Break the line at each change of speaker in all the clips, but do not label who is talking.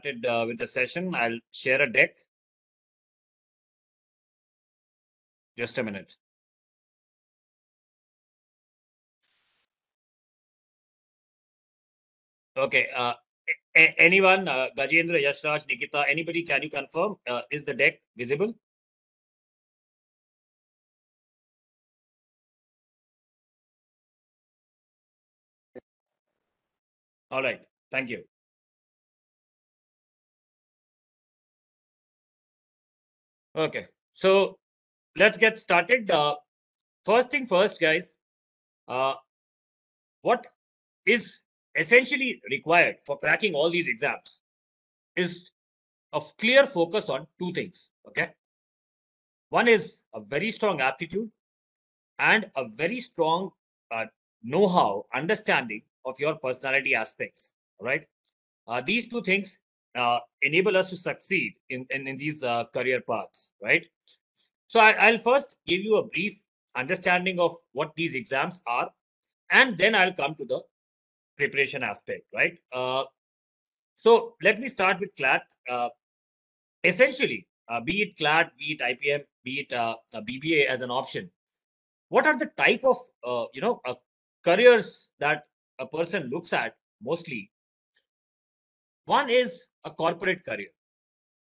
started uh, with the session. I'll share a deck. Just a minute. Okay. Uh, anyone, uh, Gajendra, Yashraj, Nikita, anybody, can you confirm? Uh, is the deck visible? All right. Thank you. Okay. So let's get started. Uh, first thing first, guys. Uh, what is essentially required for cracking all these exams is a clear focus on two things. Okay. One is a very strong aptitude and a very strong uh, know how, understanding of your personality aspects. Right. Uh, these two things uh, enable us to succeed in, in, in these uh, career paths. Right. So I, will first give you a brief understanding of what these exams are, and then I'll come to the preparation aspect, right? Uh, so let me start with CLAT. Uh, essentially, uh, be it CLAT, be it IPM, be it uh, BBA as an option, what are the type of uh, you know uh, careers that a person looks at mostly? One is a corporate career,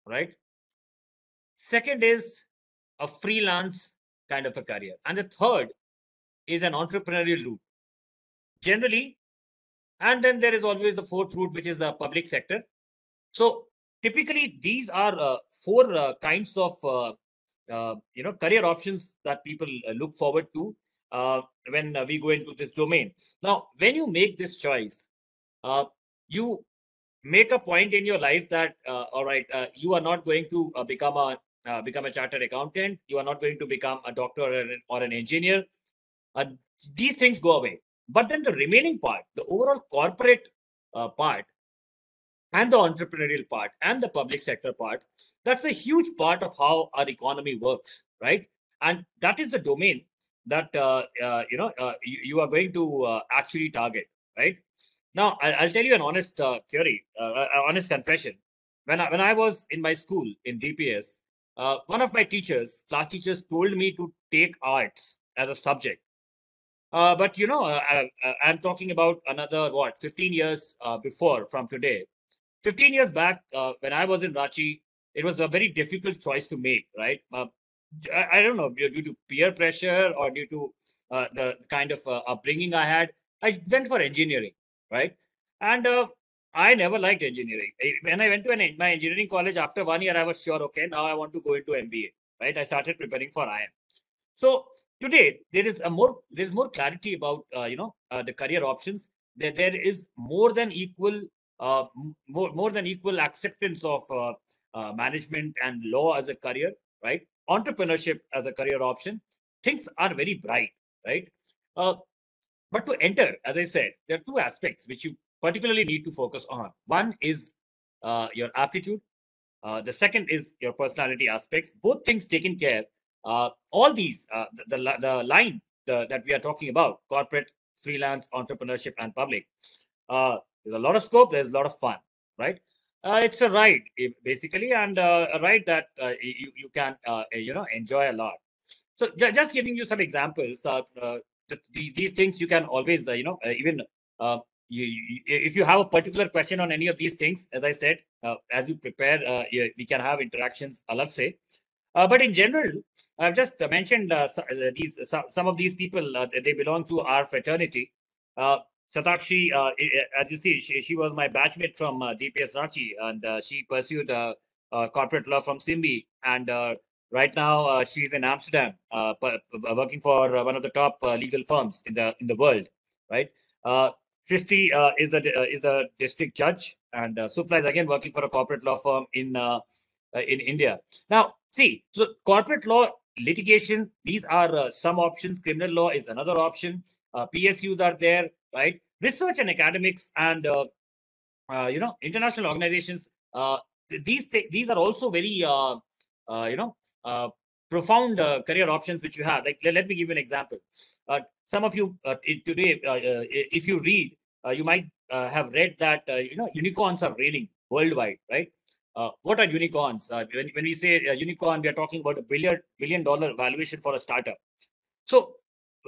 right? Second is a freelance kind of a career, and the third is an entrepreneurial route. Generally, and then there is always the fourth route, which is the public sector. So typically, these are uh, four uh, kinds of uh, uh you know career options that people uh, look forward to uh, when we go into this domain. Now, when you make this choice, you make a point in your life that all right, you are not going to become a become a chartered accountant. You are not going to become a doctor or an, or an engineer. these things go away but then the remaining part, the overall corporate uh, part, and the entrepreneurial part, and the public sector part, that's a huge part of how our economy works, right? And that is the domain that uh, uh, you know uh, you, you, are going to uh, actually target, right? Now, I'll, tell you an honest uh, query, honest confession. When I, when I was in my school in DPS, one of my teachers, class teachers, told me to take arts as a subject uh, but you know, uh, I, am talking about another what 15 years uh, before from today. 15 years back, uh, when I was in Ranchi, it was a very difficult choice to make. Right? Uh, I, I, don't know due to peer pressure or due to uh, the kind of upbringing I had. I went for engineering, right? And I never liked engineering. When I went to an, my engineering college after one year, I was sure, okay, now I want to go into MBA. Right? I started preparing for IIM. So today there is a more there's more clarity about uh, you know uh, the career options there, there is more than equal uh, more, more than equal acceptance of uh, uh, management and law as a career right entrepreneurship as a career option things are very bright right uh, but to enter as i said there are two aspects which you particularly need to focus on one is your aptitude the second is your personality aspects both things taken care uh, all these, uh, the, the, the line the, that we are talking about, corporate, freelance, entrepreneurship, and public, uh, there's a lot of scope, there's a lot of fun, right? Uh, it's a ride, basically, and uh, a ride that uh, you, you can, you know, enjoy a lot. So just giving you some examples, these things you can always, you know, even you, you, if you have a particular question on any of these things, as I said, uh, as you prepare, uh, we can have interactions, alag say. Uh, but in general, I've just mentioned uh, uh these some of these people. Uh, they belong to our fraternity. Uh, Satakshi, uh, as you see, she, she was my batchmate from DPS Ranchi, and she pursued corporate law from SIMBI. And right now, she's in Amsterdam, working for one of the top legal firms in the in the world. Right. Christy is a is a district judge, and Sufla is again working for a corporate law firm in in India. Now, See, so corporate law litigation, these are uh, some options. Criminal law is another option. Uh, PSUs are there, right? Research and academics and, uh, uh you know, international organizations. Uh, these these are also very, uh, you know, Uh, profound uh, career options which you have. Like, let, let me give you an example. Uh, some of you today, if you read, you might have read that, you know, unicorns are raining worldwide, right? Uh, what are unicorns? Uh, when, when we say unicorn, we are talking about a billion billion dollar valuation for a startup. So,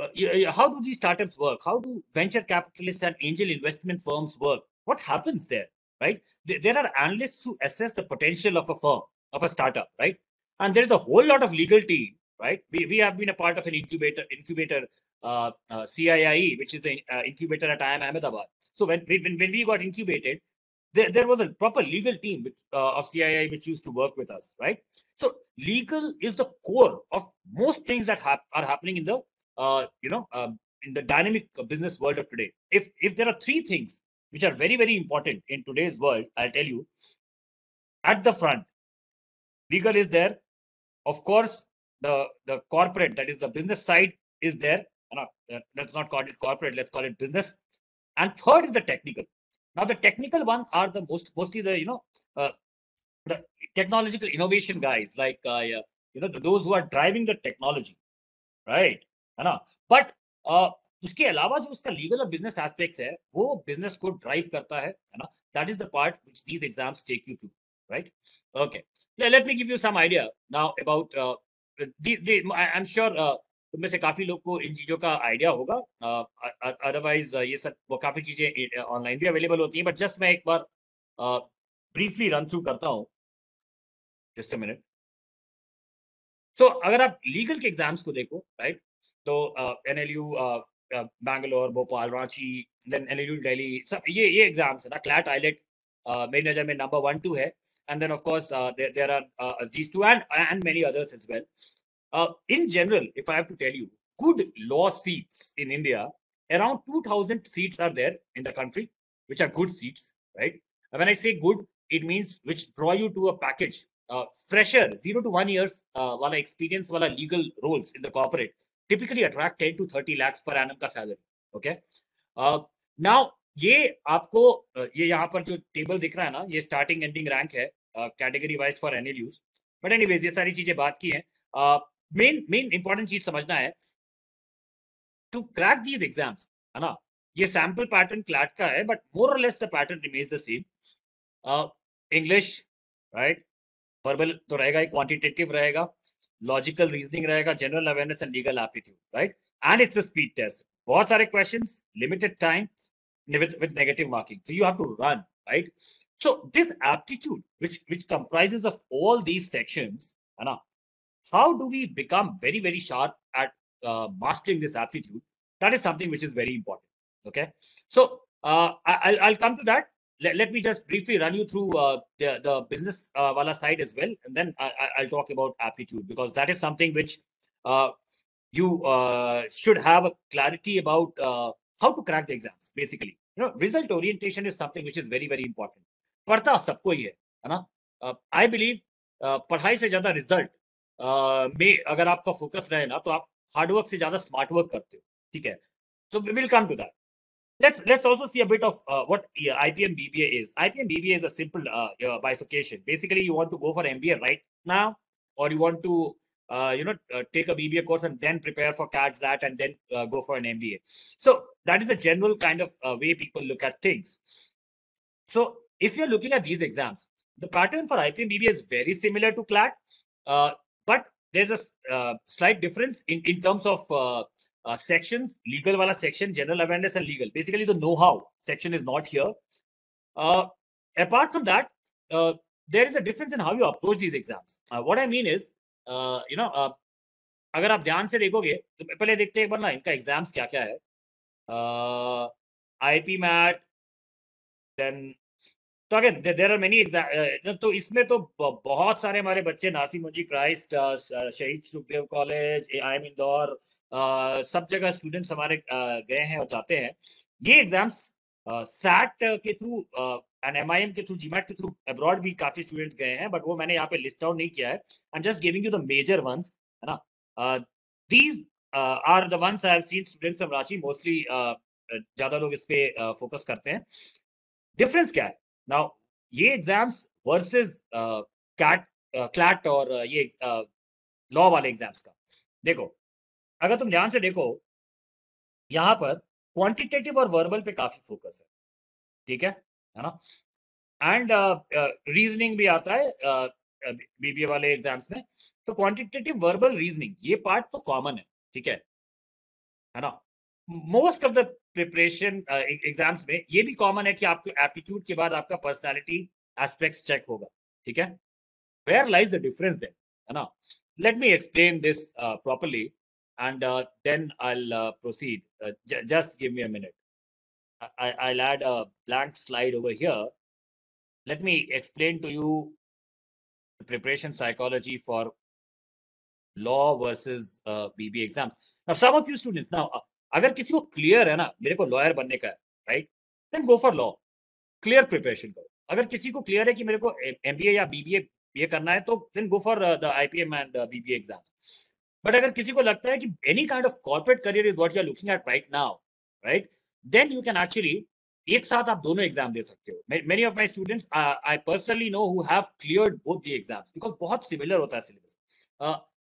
uh, how do these startups work? How do venture capitalists and angel investment firms work? What happens there, right? There are analysts who assess the potential of a firm, of a startup, right? And there is a whole lot of legal team, right? We, we have been a part of an incubator, incubator uh, uh, CIIE, which is an uh, incubator at IIM Ahmedabad. So when, when, when we got incubated, there, there was a proper legal team uh, of CIIE which used to work with us, right? So legal is the core of most things that hap- are happening in the, uh, you know, um, in the dynamic business world of today. If if there are three things which are very very important in today's world, I'll tell you. At the front, legal is there. Of course, the the corporate, that is the business side, is there. No, let's not call it corporate. Let's call it business. And third is the technical. Now, the technical ones are the most mostly the you know uh, the technological innovation guys, like uh, you know those who are driving the technology, right? है ना? But uh, उसके अलावा जो उसका legal और business aspects है वो business को ड्राइव करता है है ना that is the part which these exams take you to right okay let me give you some idea now about I am sure तुम में से काफ़ी लोग को इन चीज़ों का आइडिया होगा। अदरवाइज़ uh, uh, ये सब वो काफ़ी चीज़ें ऑनलाइन भी अवेलेबल होती हैं बट जस्ट मैं एक बार ब्रीफली रन थ्रू करता हूँ। जस्ट मिनट सो अगर आप लीगल के एग्ज़ाम्स को देखो राइट तो N L U Bangalore Bhopal Ranchi then N L U Delhi सब ये ये एग्ज़ाम्स है ना क्लैट आईलेट मेरी नज़र में नंबर वन टू है। and then of course uh, there, there are uh, these two and and many others as well Uh, in general, if I have to tell you, good law seats in India, around 2,000 seats are there in the country, which are good seats, right? And when I say good, it means which draw you to a package. Uh, fresher, zero to one years, uh, wala experience, wala legal roles in the corporate typically attract 10 to 30 lakhs per annum ka salary. Okay. Uh, now, ये आपको ये यहाँ पर जो table दिख रहा है ना ये स्टार्टिंग एंडिंग रैंक है category wise for NLUs but anyways ये सारी चीज़ें बात की हैं। मेन मेन इंपॉर्टेंट चीज़ समझना है टू क्रैक दीज एग्ज़ाम्स है ना? ये सैंपल पैटर्न क्लैट का है but more less the pattern remains the same English right verbal तो रहेगा ही क्वांटिटेटिव रहेगा लॉजिकल रीजनिंग रहेगा general awareness and legal aptitude right and it's a speed test बहुत सारे questions limited time with negative marking. So you have to run, right? So this aptitude which which comprises of all these sections है how do we become very very sharp at uh, mastering this aptitude? That is something which is very important okay? So uh, I, will I'll come to that. Let, let me just briefly run you through uh, the, the business uh, wala side as well and then I, will talk about aptitude because that is something which uh, you uh, should have a clarity about uh, how to crack the exams basically. You know result orientation is something which is very very important पढ़ता सबको ही है है ना I believe पढ़ाई से ज्यादा result में अगर आपका फोकस रहे ना तो आप हार्डवर्क से ज्यादा स्मार्ट वर्क करते हो ठीक है तो will come to that let's let's also see a bit of uh, what yeah, IPM BBA is. IPM BBA is a simple uh, uh, bifurcation. Basically, you want to go for MBA right now, or you want to uh, you know uh, take a BBA course and then prepare for CADS that and then uh, go for an MBA. So that is a general kind of uh, way people look at things. So if you're looking at these exams, the pattern for IPM BBA is very similar to CLAT. Uh, but there's a uh, slight difference in, in terms of uh, uh, sections, legal wala section, general awareness and legal. Basically, the know-how section is not here. Uh, apart from that, uh, there is a difference in how you approach these exams. Uh, what I mean is, you know, अगर आप ध्यान से देखोगे तो पहले देखते हैं एक बार ना इनका एग्जाम्स क्या क्या है आई पी मैट देन तो अगेन देर आर मेनी तो इसमें तो बहुत सारे हमारे बच्चे, नासिम Monjee, Christ Shaheed Sukhdev college I M Indore सब जगह स्टूडेंट्स हमारे गए हैं और जाते हैं। ये एग्ज़ाम्स सैट के through and M I M के थ्रू जीमैट के थ्रू अब्रॉड भी काफ़ी स्टूडेंट्स गए हैं बट वो मैंने यहाँ पे लिस्ट आउट नहीं किया है। I am just giving you the major ones है ना? These are the ones I seen students Ranchi mostly ज़्यादा लोग इस पे फोकस करते हैं। डिफरेंस क्या है? नाउ ये एग्ज़ाम्स वर्सेस कैट क्लैट और uh, ये लॉ uh, वाले एग्ज़ाम्स का। देखो अगर तुम ध्यान से देखो यहाँ पर क्वांटिटेटिव और वर्बल पे काफ़ी फोकस है। ठीक है? है ना? एंड रीजनिंग भी आता है बीबीए uh, वाले एग्ज़ाम्स में। तो क्वांटिटेटिव वर्बल रीजनिंग ये पार्ट तो कॉमन है। ठीक है? है ना? Most of the preparation exams में ये भी कॉमन है कि आपको एप्टीट्यूड के बाद आपका पर्सनालिटी एस्पेक्ट्स चेक होगा ठीक है where lies the difference then है ना let me explain this uh, properly and uh, then I'll uh, proceed. Uh, j- just give me a minute. I- I'll add a blank slide over here. Let me explain to you the preparation psychology for law versus uh, BB exams. Now, some of you students, now, uh, अगर किसी को clear है ना, मेरे को lawyer बनने का right then go for law clear preparation करो। अगर किसी को क्लियर है कि मेरे को एमबीए या बीबीए ये करना है तो then go for the IPM and BBA exams but अगर किसी को लगता है कि any kind of corporate career is what you are looking at right now right then you can actually एक साथ आप दोनों एग्ज़ाम दे सकते हो। Many of my students I personally know who have both the exams because बहुत similar होता है सिलेबस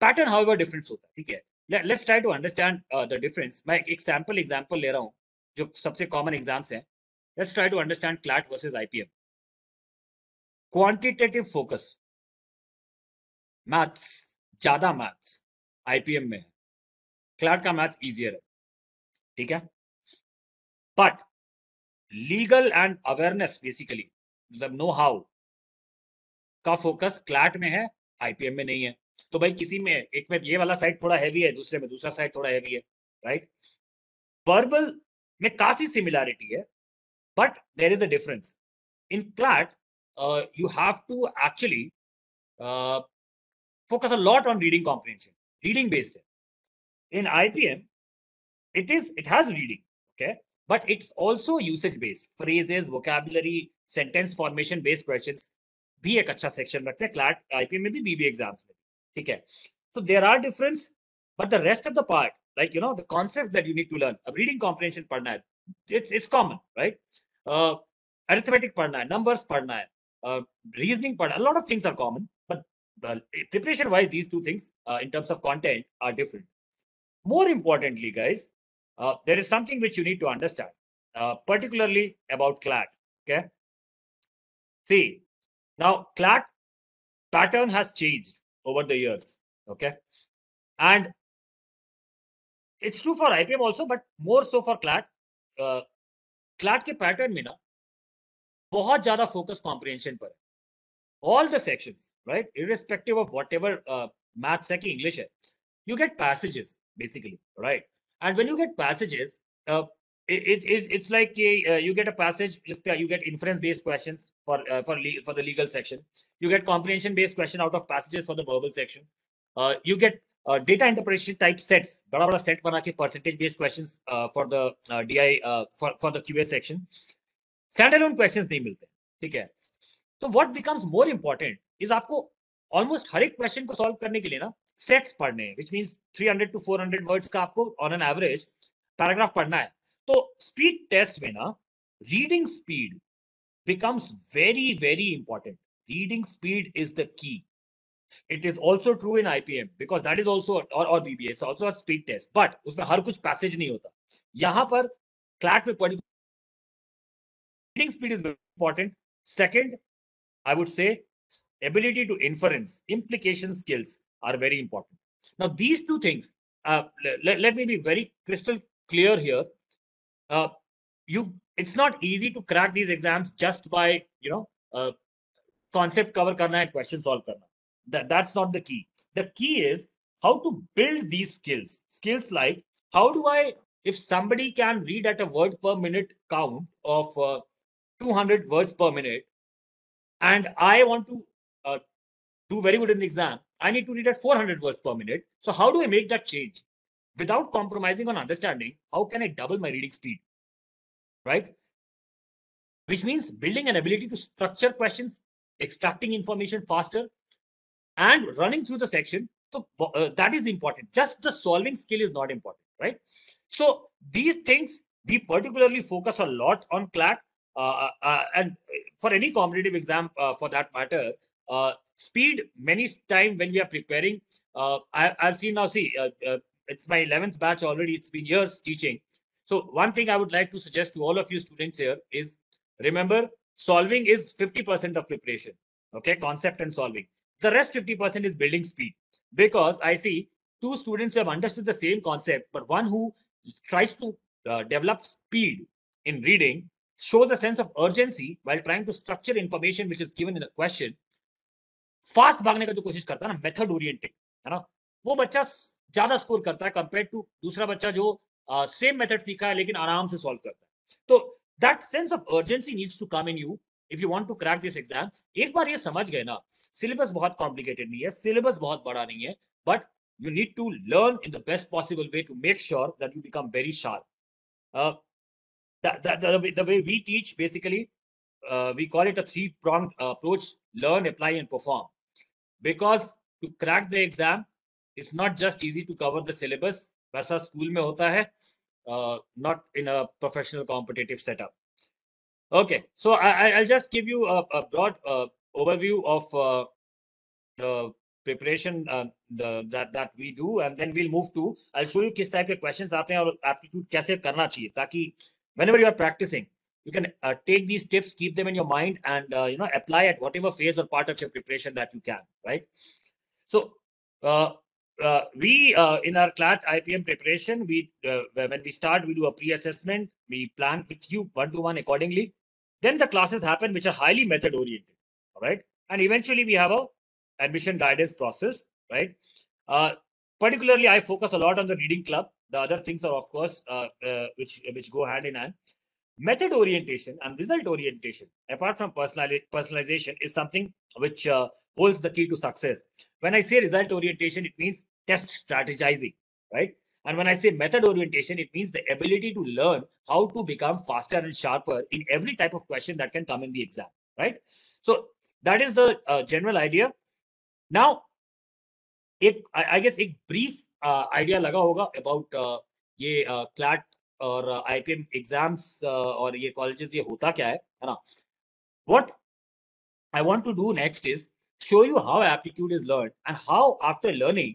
पैटर्न हाउएवर डिफरेंस होता है, ठीक है? Let's try to understand the difference मैं एक सैंपल एग्जांपल ले रहा हूँ, जो सबसे कॉमन एग्ज़ाम्स हैं। Let's try to understand CLAT versus IPM quantitative focus maths ज़्यादा मैथ्स आईपीएम में है। क्लैट का मैथ्स इजियर है। ठीक है? But legal and awareness basically मतलब नो हाउ का फोकस क्लैट में है आईपीएम में नहीं है। तो भाई किसी में, एक में ये वाला साइड थोड़ा हैवी है, दूसरे में दूसरा साइड थोड़ा हैवी है राइट वर्बल में काफ़ी सिमिलैरिटी है but there is a difference in CLAT you have to actually focus a lot on reading comprehension reading based है. In I P M it is it has reading but it's also usage based phrases vocabulary sentence formation based question भी एक अच्छा section रखते हैं CLAT आई P M में भी बीबी exams में. ठीक है so there are difference but the rest of the part like you know the concepts that you need to learn अब reading comprehension पढ़ना है it's it's common right uh, arithmetic पढ़ना है numbers पढ़ना है uh, reasoning पढ़ना a lot of things are common but well, preparation wise these two things uh, in terms of content are different more importantly guys uh, there is something which you need to understand uh, particularly about clat okay see now clat pattern has changed over the years okay and it's true for ipm also but more so for clat uh, clat के pattern में ना बहुत ज्यादा focus comprehension पर है all the sections right irrespective of whatever uh, maths है कि english है you get passages basically right and when you get passages uh, it, it, it it's like a, uh, you get a passage just you get inference based questions for uh, for le- for the legal section you get comprehension based question out of passages for the verbal section uh, you get uh, data interpretation type sets बड़ा बड़ा set बना के percentage based questions uh, for the uh, DI uh, for for the QA section standalone questions नहीं मिलते ठीक है तो what becomes more important is आपको almost हर एक question को solve करने के लिए ना sets पढ़ने हैं means 300 to 400 words का आपको on an average paragraph पढ़ना है तो speed test में ना reading speed becomes very very important reading speed is the key it is also true in IPM because that is also or, or BBA it's also a speed test but उसमें हर कुछ passage नहीं होता यहाँ पर CLAT में पढ़ी reading speed is very important second I would say ability to inference implication skills are very important now these two things uh, let, let me be very crystal clear here uh, you it's not easy to crack these exams just by you know uh, concept cover karna and question solve karna that, that's not the key. The key is how to build these skills. Skills like how do i if somebody can read at a word per minute count of uh, 200 words per minute and i want to uh, do very good in the exam i need to read at 400 words per minute. So how do i make that change? Without compromising on understanding how can i double my reading speed right? Which means building an ability to structure questions extracting information faster and running through the section. So uh, that is important. Just the solving skill is not important right? So these things we particularly focus a lot on clat uh, uh, and for any competitive exam uh, for that matter uh, speed many time when we are preparing. Uh, I, i've seen now see uh, uh, it's my 11th batch already. It's been years teaching so one thing i would like to suggest to all of you students here is remember solving is 50% of preparation. Okay, concept and solving. The rest 50% is building speed because I see two students who have understood the same concept, but one who tries to uh, develop speed in reading shows a sense of urgency while trying to structure information which is given in the question. Fast भागने का जो कोशिश करता है ना method oriented है ना वो बच्चा ज्यादा स्कोर करता है कंपेयर टू दूसरा बच्चा जो सेम मेथड सीखा है, लेकिन आराम से सॉल्व करता है। तो that sense of urgency needs to come in you if you want to crack this exam एक बार ये समझ गए ना सिलेबस बहुत कॉम्प्लिकेटेड नहीं है सिलेबस बहुत बड़ा नहीं है but you need to learn in the best possible way to make sure that you become very sharp the way we teach basically we call it a three prong approach learn apply and perform because to crack the exam it's not just easy to cover the syllabus वैसा school में होता है, uh, not in a professional competitive setup. Okay, so I, I'll just give you a, a broad uh, overview of uh, the preparation uh, the, that that we do and then we'll move to I'll show you किस type के questions आते हैं और aptitude कैसे करना चाहिए ताकि whenever you are practicing you can uh, take these tips keep them in your mind and uh, you know apply at whatever phase or part of your preparation that you can right so uh, uh, we uh, in our CLAT IPM preparation we uh, when we start we do a pre-assessment. We plan with you one to one accordingly. Then the classes happen which are highly method oriented all right and eventually we have a admission guidance process right? Uh, particularly i focus a lot on the reading club. The other things are of course uh, uh, which which go hand in hand. Method orientation and result orientation apart from personali- personalization is something which uh, holds the key to success when i say result orientation it means test strategizing right and when i say method orientation it means the ability to learn how to become faster and sharper in every type of question that can come in the exam right so that is the uh, general idea now एक I guess एक brief idea लगा होगा about ये CLAT और IPM exams और ये colleges ये होता क्या है है ना what I want to do next is show you how aptitude is learned and how after learning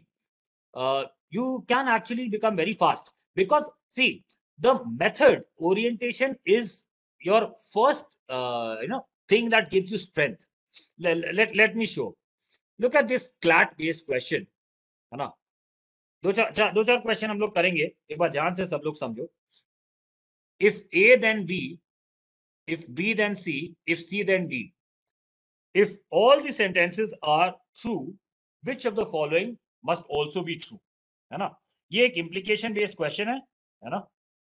uh, you can actually become very fast because see the method orientation is your first uh, you know thing that gives you strength let, let, let me show look at this clat based question है ना दो चार चा, दो चार question हम लोग करेंगे एक बार ध्यान से सब लोग समझो if A then B if B then see if C then D if all the sentences are true which of the following must also be true है ना ये एक implication based question है है ना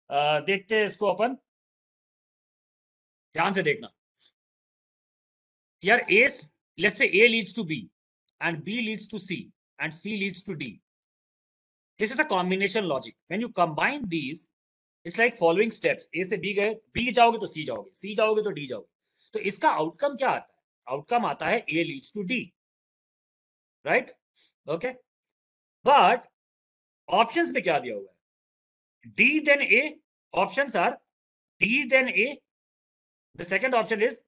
आ, देखते हैं इसको अपन ध्यान से देखना यार A let's say A leads to B and B leads to C and C leads to D this is a combination logic when you combine these it's like following steps A से B गए B जाओगे तो C जाओगे C जाओगे तो D जाओगे तो इसका आउटकम क्या आता है आउटकम आता है A leads to D right okay but options में क्या दिया हुआ है? D then A options are D then A the second option is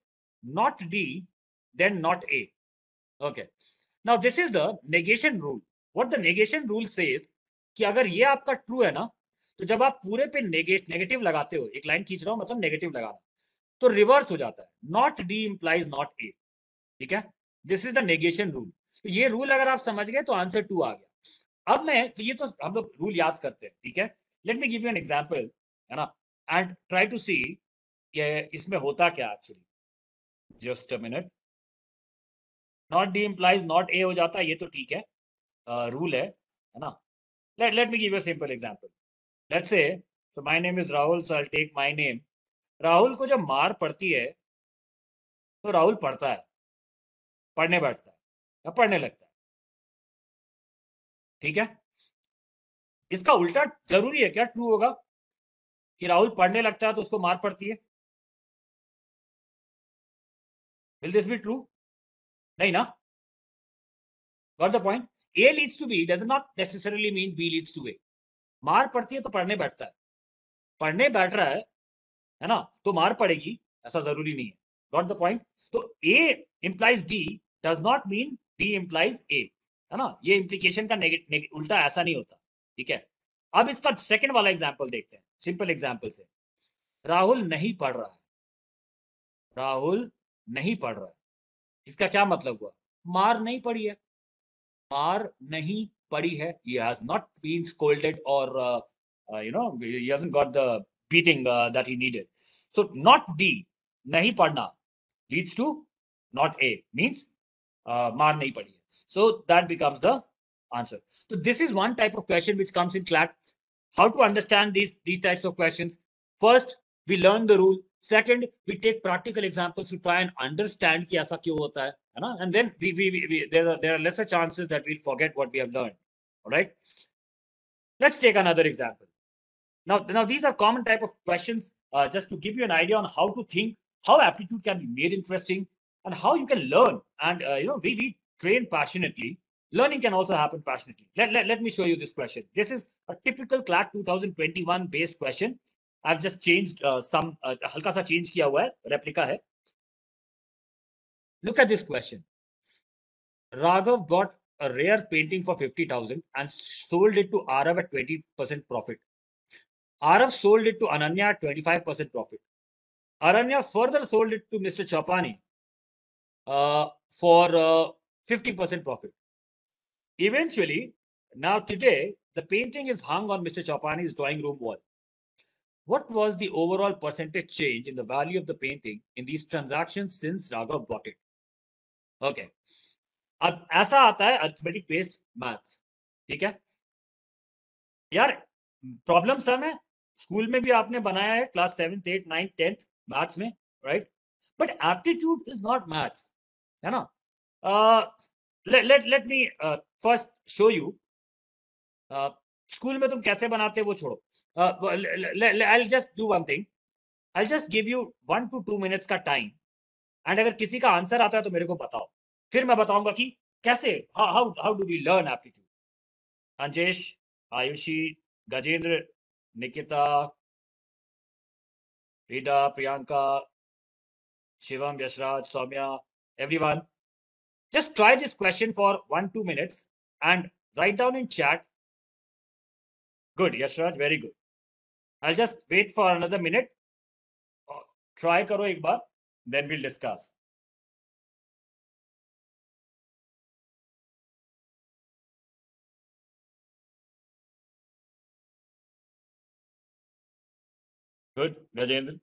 not D then not A okay now this is the negation rule what the negation rule says कि अगर ये आपका true है ना तो जब आप पूरे पे नेगेट नेगेटिव लगाते हो, एक लाइन खींच रहा हूँ मतलब नेगेटिव लगाना तो रिवर्स हो जाता है. Not D implies not A ठीक है? This is the negation rule तो ये रूल अगर आप समझ गए तो आंसर टू आ गया। अब मैं तो ये तो हम लोग रूल याद करते हैं ठीक है? Let me give you an example है ना? एंड ट्राई टू सी इसमें होता क्या actually just a minute not D implies not A हो जाता है ये तो ठीक है। रूल uh, है है ना? Let let me give you a simple example. Let's say so my name is rahul so i'll take my name. Rahul को जब मार पड़ती है तो राहुल पढ़ता है। पढ़ने बैठता है या पढ़ने लगता है। ठीक है? इसका उल्टा ज़रूरी है क्या? ट्रू होगा? कि राहुल पढ़ने लगता है तो उसको मार पड़ती है। विल दिस बी ट्रू नहीं ना? Got the point A leads to B does not necessarily mean B leads to A मार पड़ती है तो पढ़ने बैठता है। पढ़ने बैठ रहा है है ना? तो मार पड़ेगी, ऐसा ज़रूरी नहीं है। गॉट द पॉइंट तो A implies D does not mean D implies A है ना? ये इम्प्लीकेशन का उल्टा ऐसा नहीं होता, ठीक है? अब इसका सेकेंड वाला एग्ज़ाम्पल देखते हैं सिंपल एग्ज़ाम्पल से। राहुल नहीं पढ़ रहा है। राहुल नहीं पढ़ रहा है। इसका क्या मतलब हुआ? मार नहीं पड़ी है। मार नहीं पड़ी है। He has not been scolded और you know he got the beating that he needed so not D नहीं पढ़ना leads to not A means uh, nahi padi so that becomes the answer. So this is one type of question which comes in clat how to understand these these types of questions? First we learn the rule. Second we take practical examples to try and understand ki aisa kyun hota hai है ना? And then we, we, we, we there are there are lesser chances that we'll forget what we have learned. All right? Let's take another example. Now now these are common type of questions uh, just to give you an idea on how to think how aptitude can be made interesting and how you can learn and uh, you know we, we train passionately learning can also happen passionately let, let, let me show you this question this is a typical clat 2021 based question i've just changed uh, some uh, halka sa change kiya hua hai replica hai Look at this question. Raghav bought a rare painting for 50,000 and sold it to Arav at 20% profit. Arav sold it to Ananya at 25% profit. Aranya further sold it to Mr. Chapani uh, for uh, 50% profit. Eventually, now today, the painting is hung on Mr. Chapani's drawing room wall. What was the overall percentage change in the value of the painting in these transactions since Raghav bought it? Okay अब ऐसा आता है arithmetic based maths ठीक है यार problem some है school में भी आपने बनाया है class seventh eight ninth tenth maths में right but aptitude is not maths है ना? Let let me first show you school में तुम कैसे बनाते वो छोड़ो। I just do one thing I just give you one two two minutes का टाइम एंड अगर किसी का आंसर आता है तो मेरे को बताओ। फिर मैं बताऊँगा कि कैसे how how do we learn aptitude Anjesh, Ayushi, Gajendra, Nikita Reeda Priyanka, Shivam, Yashraj, Saumya everyone just try this question for one two minutes and write down in chat good yashraj very good i'll just wait for another minute uh, try karo ek baar then we'll discuss. Good, Rajendra.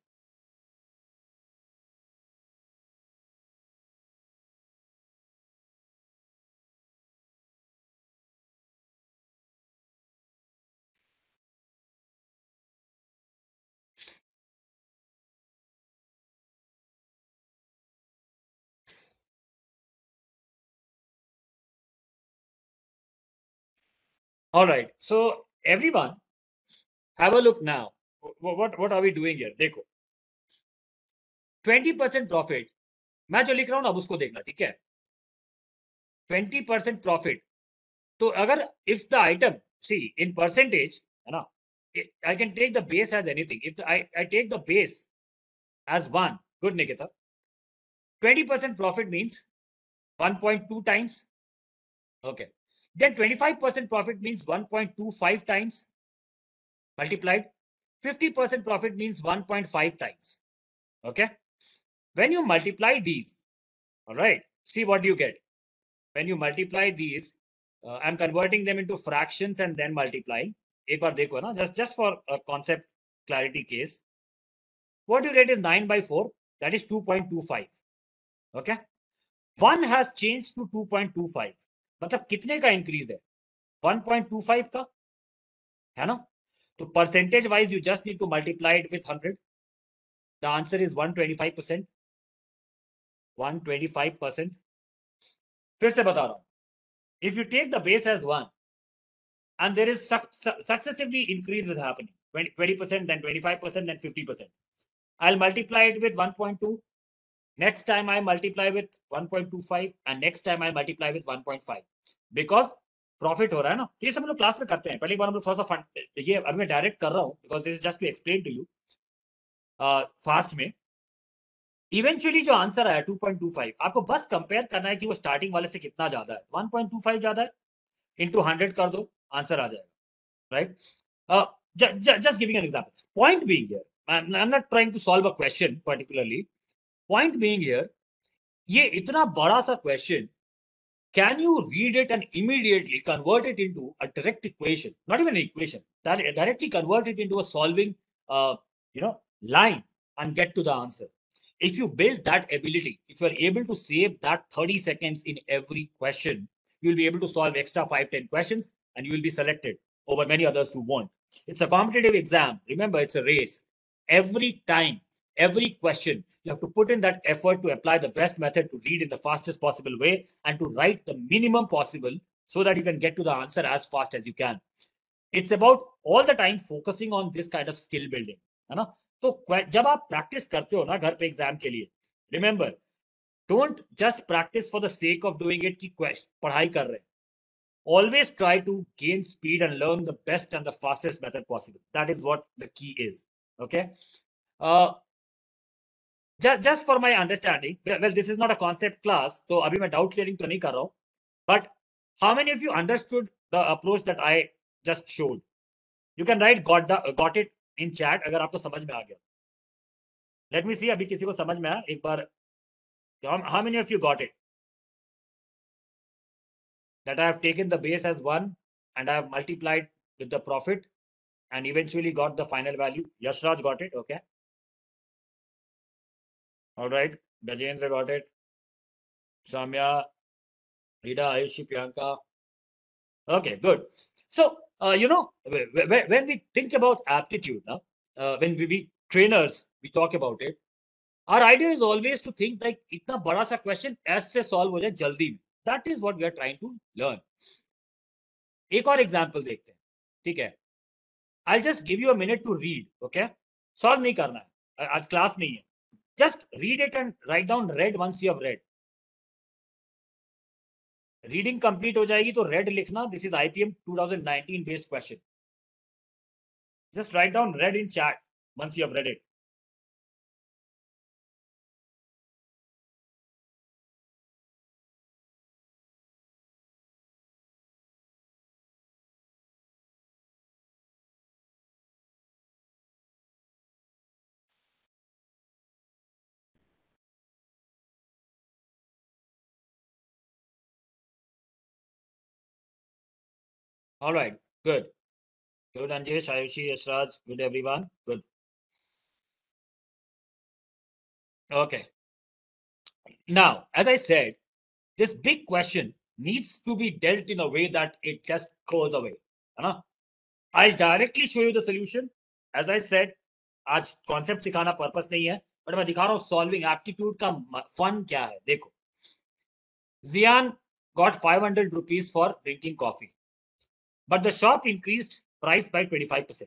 All right. So everyone, have a look now. What what, what are we doing here? देखो 20% profit मैं जो लिख रहा हूं ना अब उसको देखना ठीक है 20% प्रॉफिट तो अगर if the item C in percentage है ना I can take the base as anything. If I, I take the base as one, good Nikita. 20% profit means 1.2 times. Okay. Then 25% profit means 1.25 times multiplied. 50% profit means 1.5 times. Okay. When you multiply these, all right, see what you get. When you multiply these, uh, I'm converting them into fractions and then multiplying. एक बार देखो ना just just for a concept clarity case what you get is 9 by 4 that is 2.25 okay one has changed to 2.25 मतलब कितने का increase है 1.25 का है ना तो percentage wise you just need to multiply it with 100 the answer is 125 percent 125 percent फिर से बता रहा हूं if you take the base as 1 and there is su successively increase is happening 20 percent then 25 percent then 50 percent i'll multiply it with 1.2 next time i multiply with 1.25 and next time i multiply with 1.5 because profit हो रहा है ना। ये सब हम लोग class में करते हैं। पहले एक बार हम लोग थोड़ा सा फंड ये अभी मैं डायरेक्ट कर रहा हूँ because this just to explain to you fast में। इवेंचुअली जो आंसर आया 2.25 आपको बस कंपेयर करना है कि वो स्टार्टिंग वाले से कितना ज़्यादा है। 1.25 ज़्यादा है। इनटू 100 कर दो आंसर आ जाएगा। Right just giving an example point being here I am not trying to solve a question particularly point being here ये इतना बड़ा सा question can you read it and immediately convert it into a direct equation not even an equation that directly convert it into a solving uh, you know line and get to the answer if you build that ability if you're able to save that 30 seconds in every question you'll be able to solve extra 5 10 questions and you will be selected over many others who won't it's a competitive exam remember it's a race every time every question you have to put in that effort to apply the best method to read in the fastest possible way and to write the minimum possible so that you can get to the answer as fast as you can it's about all the time focusing on this kind of skill building है ना तो que- जब आप practice करते हो ना घर पे एग्जाम के लिए remember don't just practice for the sake of doing it की quest- पढ़ाई कर रहे हैं always try to gain speed and learn the best and the fastest method possible that is what the key is okay uh, just, just for my understanding well, this is not a concept class so abhi main doubt clearing to nahi but how many of you understood the approach that i just showed? You can write got the got it in chat agar aapko samajh mein aa let me see mein aaya ek baar. How, many of you got it? That i have taken the base as 1 and i have multiplied with the profit and eventually got the final value. Yashraj got it okay all right gajendra got it samya rita ayushi priyanka okay good so uh, you know wh- wh- wh- when we think about aptitude now uh, when we, we trainers we talk about it our idea is always to think like itna bada sa question ऐसे solve हो जाए जल्दी में that is what we are trying to learn एक और example देखते हैं ठीक है I'll just give you a minute to read okay solve नहीं करना है आज क्लास नहीं है just read it and write down red once you have read reading complete हो जाएगी तो रेड लिखना this is IPM 2019 based question just write down read in chat once you have read it All right, good. Good, Anjesh, Ayushi, Yashraj, good everyone. Good. Okay. Now, as I said, this big question needs to be dealt in a way that it just goes away. I'll directly show you the solution. As I said, आज concept सिखाना purpose नहीं है but मैं दिखा रहा हूँ solving aptitude का fun क्या है देखो Jiyan got five hundred rupees for drinking coffee but the shop increased price by 25%.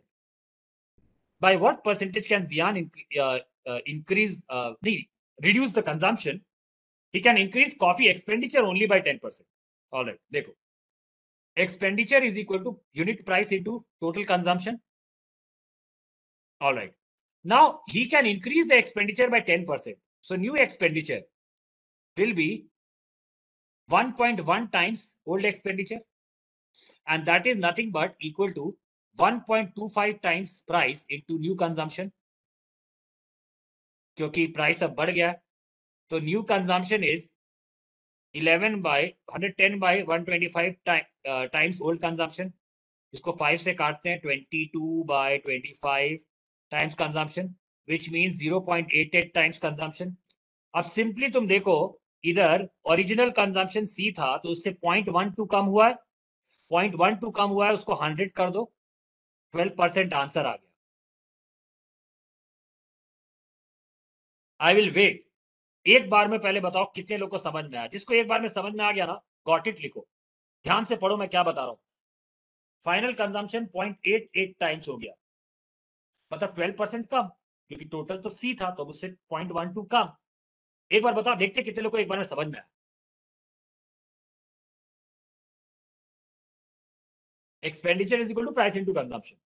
By what percentage can Zian in, uh, uh, increase, uh, reduce the consumption? He can increase coffee expenditure only by 10%. All right, dekho. Expenditure is equal to unit price into total consumption. All right. Now he can increase the expenditure by 10%. So new expenditure will be 1.1 times old expenditure and that is nothing but equal to 1.25 times price into new consumption. क्योंकि price अब बढ़ गया तो new consumption is 11 by 110 by 125 times old consumption इसको 5 से काटते हैं 22 by 25 times consumption which means 0.88 times consumption अब सिंपली तुम देखो, इधर ओरिजिनल कंजम्पशन सी था तो उससे 0.12 कम हुआ है। पॉइंट वन टू कम हुआ है, उसको हंड्रेड कर दो। ट्वेल्व परसेंट आंसर आ गया। आई विल वेट एक बार में पहले बताओ कितने लोग को समझ में आया। जिसको एक बार में समझ में आ गया ना गॉट इट लिखो। ध्यान से पढ़ो, मैं क्या बता रहा हूँ। Final consumption point eight eight times हो गया। मतलब ट्वेल्व परसेंट कम, क्योंकि टोटल तो सी था तो उससे पॉइंट वन टू कम। एक बार बताओ, देखते कितने लोग को एक बार में समझ में आया। Expenditure is equal to price into consumption.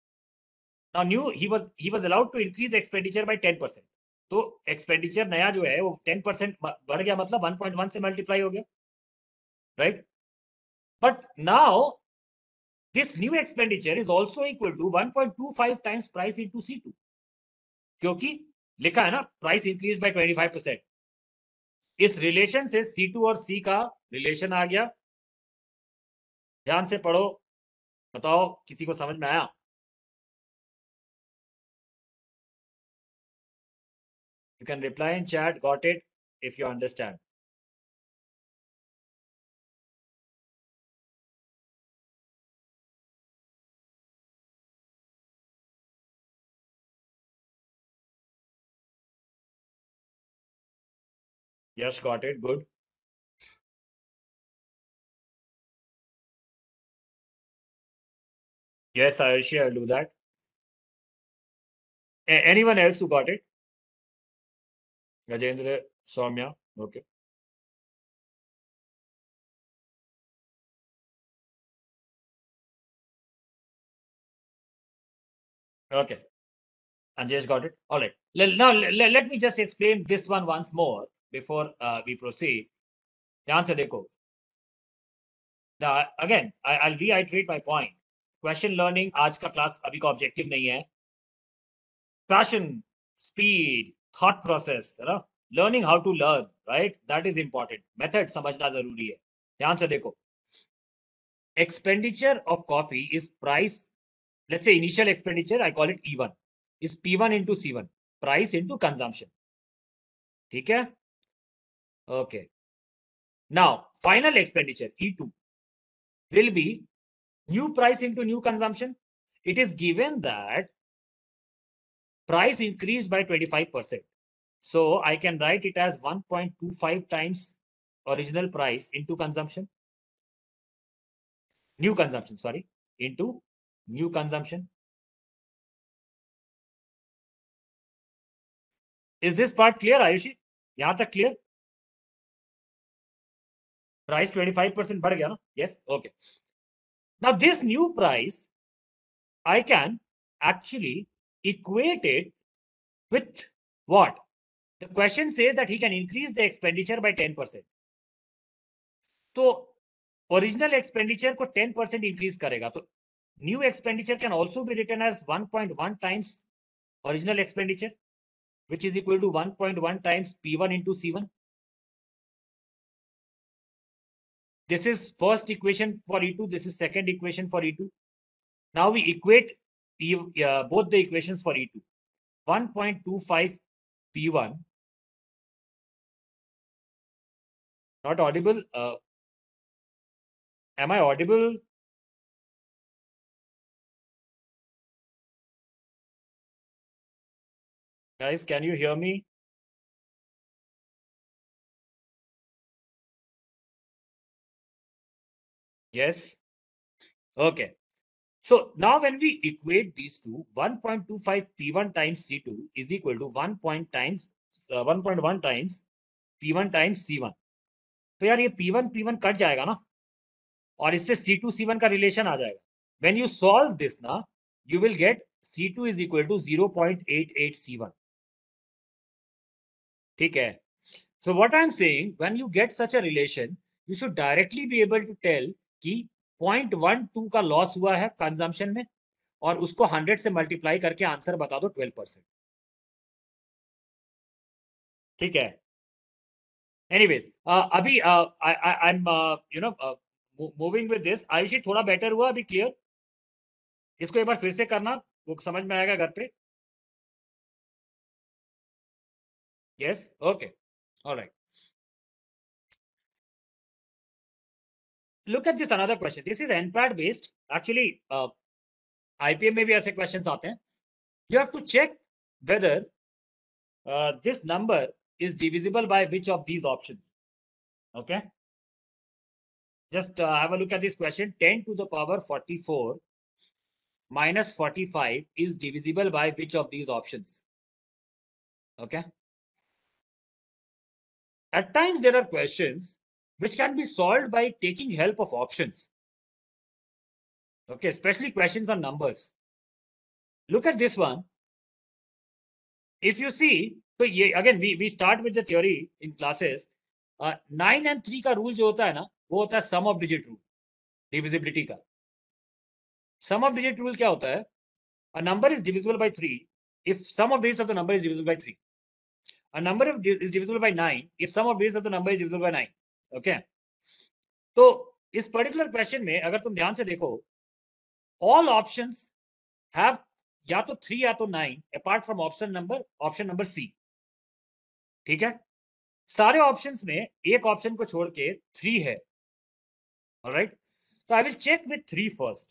Now new he was he was allowed to increase expenditure by 10%. तो expenditure नया जो है वो 10% बढ़ गया मतलब 1.1 से multiply हो गया right but now this new expenditure is also equal to 1.25 times price into C2 क्योंकि लिखा है ना price increased by 25% इस रिलेशन से C2 और C का रिलेशन आ गया ध्यान से पढ़ो बताओ, किसी को समझ में आया? You can reply in chat got it if you understand yes got it good Yes, I'll do that. A- anyone else who got it? Rajendra, Soumya, okay. Okay. Anjay's got it. All right. Now, let me just explain this one once more before uh, we proceed. The answer, Now, again, I, will reiterate my point. Question learning आज का class अभी का objective नहीं है। Passion speed thought process है ना? Learning how to learn right that is important method समझना ज़रूरी है। ध्यान से देखो। Expenditure of coffee is price let's say initial expenditure I call it E one is P one into C one price into consumption ठीक है? Okay now final expenditure E two will be new price into new consumption. It is given that price increased by 25%. So I can write it as 1.25 times original price into consumption. New consumption, sorry, into new consumption. Is this part clear, Ayushi? यहाँ तक clear? Price 25% बढ़ गया ना? Yes, okay. Now this new price, I can actually equate it with what? The question says that he can increase the expenditure by 10%. तो original expenditure को 10 percent increase करेगा तो new expenditure can also be return as 1.1 times original expenditure which is equal to 1.1 times P1 into C1. This is first equation for E2. This is second equation for E2. Now we equate e, uh, both the equations for E2. 1.25 P1. Not audible. Uh, am I audible? Guys, can you hear me? Yes. Okay. So now when we equate these two, 1.25 P1 times C2 is equal to 1 point times uh, 1.1 times P1 times C1. तो यार ये P1 P1 cut जाएगा ना और इससे C2 C1 का relation आ जाएगा when you solve this ना you will get C2 is equal to 0.88 C1 ठीक है so what I'm saying when you get such a relation you should directly be able to tell कि point one two का loss हुआ है consumption में और उसको हंड्रेड से मल्टीप्लाई करके आंसर बता दो ट्वेल्व परसेंट ठीक है? एनीवेज अभी I am you know moving with this Ayushi थोड़ा बेटर हुआ अभी क्लियर इसको एक बार फिर से करना, वो समझ में आएगा घर पे? Yes okay alright look at this another question. This is NPAT based. Actually, uh, IPM maybe भी a questions You have to check whether uh, this number is divisible by which of these options. Okay. Just uh, have a look at this question. 10 to the power 44 minus 45 is divisible by which of these options? Okay. At times there are questions which can be solved by taking help of options. Okay, especially questions on numbers. Look at this one. If you see, so ये again we we start with the theory in classes. Uh, nine and three का rule जो होता है ना वो होता है sum of digit rule, divisibility का. Sum of digit rule क्या होता है? A number is divisible by three if sum of digits of the number is divisible by three. a number of is divisible by 9 if sum of digits of the number is divisible by 9 okay तो इस particular question में अगर तुम ध्यान से देखो all options have या तो थ्री या तो nine apart from option number option number C ठीक है? सारे ऑप्शंस में एक ऑप्शन को छोड़ के थ्री है। राइट तो I will check with three first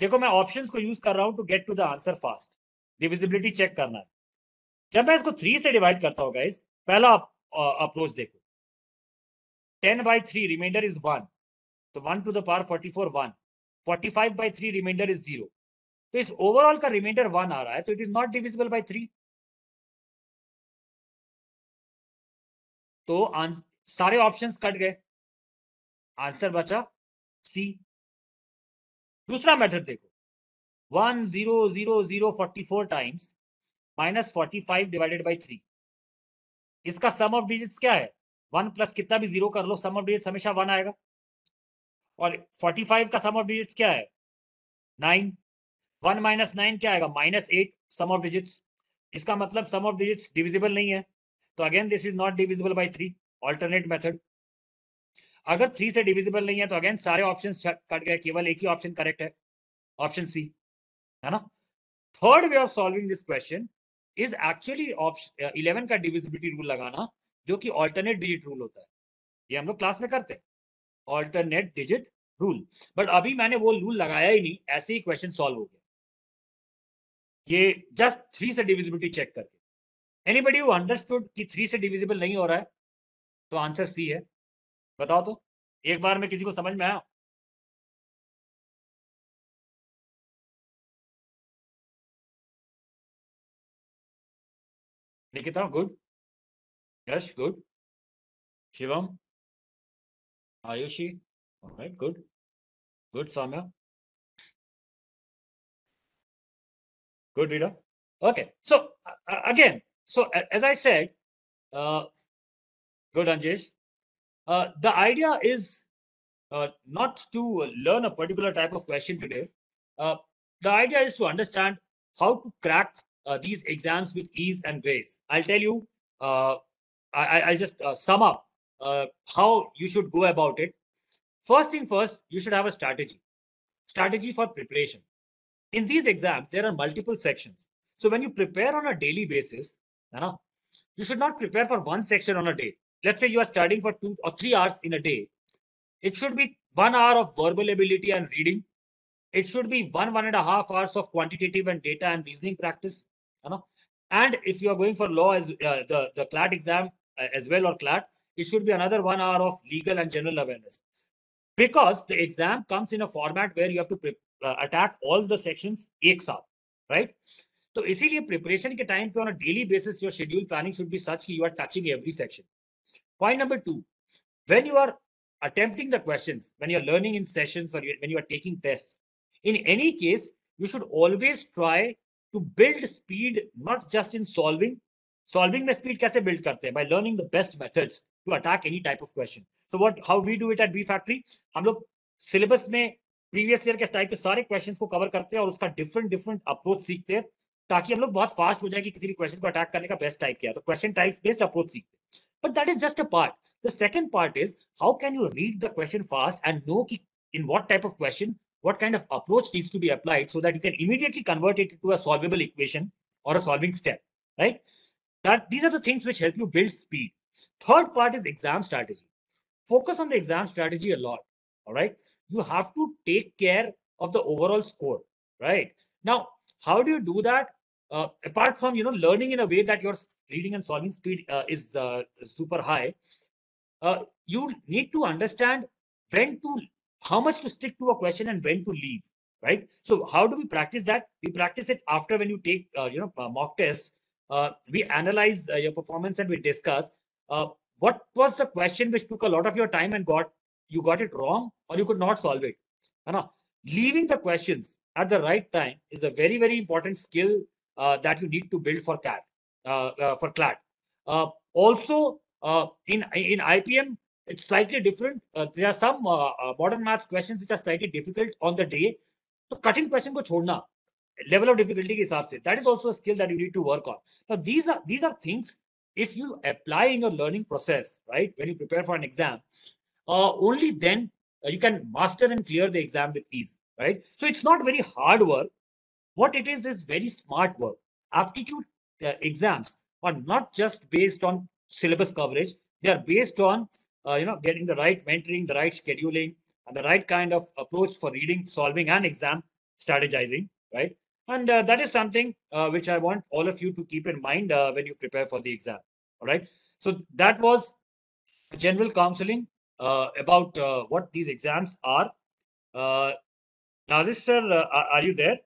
देखो, मैं ऑप्शंस को यूज़ कर रहा हूँ to get to the answer fast divisibility check करना है। जब मैं इसको थ्री से डिवाइड करता हूँ गाइस पहला अप्रोच देखो। Ten by three remainder is one तो one to the power forty four one forty five by three remainder is zero तो इस ओवरऑल का रिमाइंडर वन आ रहा है तो it is not divisible by three तो सारे ऑप्शंस कट गए। आंसर बचा सी दूसरा मेथड देखो। One zero zero zero forty four times minus forty five divided by three इसका सम ऑफ़ डिजिट्स क्या है? वन प्लस कितना भी ज़ीरो कर लो सम ऑफ़ डिजिट्स हमेशा वन आएगा। और फोर्टी फाइव का सम ऑफ़ डिजिट्स क्या है? नाइन वन माइनस नाइन क्या आएगा? Minus eight sum of digits इसका मतलब सम ऑफ़ डिजिट्स डिविजिबल नहीं है। तो again this is not divisible by three alternate method अगर थ्री से डिविजिबल नहीं है तो अगेन सारे ऑप्शन कट गए, केवल एक ही ऑप्शन करेक्ट है। ऑप्शन सी है ना? Third way of solving this question is actually option eleven का डिविजिबिलिटी रूल लगाना। जो कि ऑल्टरनेट डिजिट रूल होता है। ये हम लोग क्लास में करते हैं। ऑल्टरनेट डिजिट रूल बट अभी मैंने वो रूल लगाया ही नहीं, ऐसे ही क्वेश्चन सॉल्व हो गया। ये जस्ट थ्री से डिविजिबिलिटी चेक करके। एनीबडी हु अंडरस्टूड कि थ्री से डिविजिबल नहीं हो रहा है तो आंसर सी है। बताओ तो एक बार में किसी को समझ में आया Nikita good Yes, good. Shivam? Ayushi? All right, good. Good, Samya? Good, Rita? Okay, so uh, again, so as I said, uh, good, Anjesh. Uh, the idea is uh, not to learn a particular type of question today. Uh, the idea is to understand how to crack uh, these exams with ease and grace. I'll tell you uh, I, will just uh, sum up how you should go about it. First thing first, you should have a strategy. Strategy for preparation. In these exams, there are multiple sections. So when you prepare on a daily basis, you, know, you should not prepare for one section on a day let's say you are studying for two or three hours in a day, it should be one hour of verbal ability and reading. It should be one, one and a half hours of quantitative and data and reasoning practice. You know? And if you are going for law as uh, the, the CLAT exam uh, as well or CLAT, it should be another one hour of legal and general awareness. Because the exam comes in a format where you have to uh, attack all the sections एक साथ, right? So, इसीलिए preparation के time पे on a daily basis your schedule planning should be such that you are touching every section. Point number two, when you are attempting the questions, when you're learning in sessions or when you are taking tests, in any case, you should always try to build speed, not just in solving. solving में speed कैसे build करते हैं? By learning the best methods to attack any type of question so what how we do it at B factory हम लोग syllabus में previous year के type के सारे क्वेश्चन को कवर करते हैं और उसका डिफरेंट डिफरेंट अप्रोच सीखते हैं, ताकि हम लोग बहुत फास्ट हो जाए कि किसी भी क्वेश्चन को अटैक करने का बेस्ट टाइप किया। है तो क्वेश्चन टाइप बेस्ट अप्रोच सीखते but that is just a part the second part is how can you read the question fast and know कि in what type of question what kind of approach needs to be applied so that you can immediately convert it to a solvable equation और a solving step right That these are the things which help you build speed. Third part is exam strategy. Focus on the exam strategy a lot. All right. You have to take care of the overall score, right? Now, how do you do that? Uh, apart from you know learning in a way that your reading and solving speed uh, is uh, super high, uh, you need to understand when to, how much to stick to a question and when to leave, right? So how do we practice that? We practice it after when you take, uh, you know, uh, mock tests. Uh, we analyze uh, your performance and we discuss uh, what was the question which took a lot of your time and got you got it wrong or you could not solve it. Anna, leaving the questions at the right time is a very very important skill uh, that you need to build for CAT uh, uh, for CLAT. also, in in IPM, it's slightly different. there are some modern maths questions which are slightly difficult on the day. So, cutting question ko chhodna level of difficulty is hisab that is also a skill that you need to work on. Now these are these are things if you apply in your learning process right when you prepare for an exam uh, only then uh, you can master and clear the exam with ease right? So it's not very hard work. What it is is very smart work. Aptitude uh, exams are not just based on syllabus coverage. They are based on uh, you know getting the right mentoring the right scheduling and the right kind of approach for reading solving and exam strategizing right? And uh, that is something uh, which i want all of you to keep in mind uh, when you prepare for the exam all right so that was general counseling uh, about uh, what these exams are uh, Nazis sir, uh, are you there?